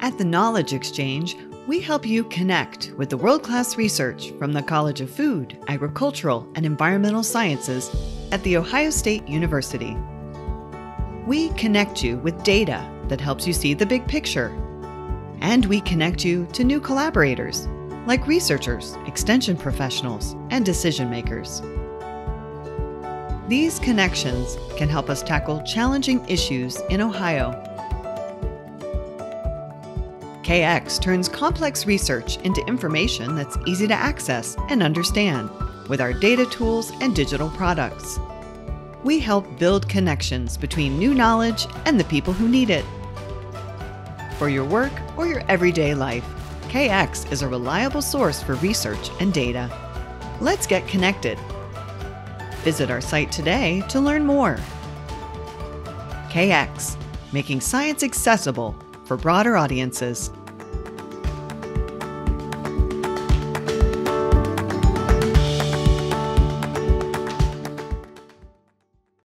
At the Knowledge Exchange, we help you connect with the world class research from the College of Food, Agricultural, and Environmental Sciences at The Ohio State University. We connect you with data that helps you see the big picture. And we connect you to new collaborators, like researchers, extension professionals, and decision makers. These connections can help us tackle challenging issues in Ohio KX turns complex research into information that's easy to access and understand with our data tools and digital products. We help build connections between new knowledge and the people who need it. For your work or your everyday life, KX is a reliable source for research and data. Let's get connected. Visit our site today to learn more. KX, making science accessible for broader audiences.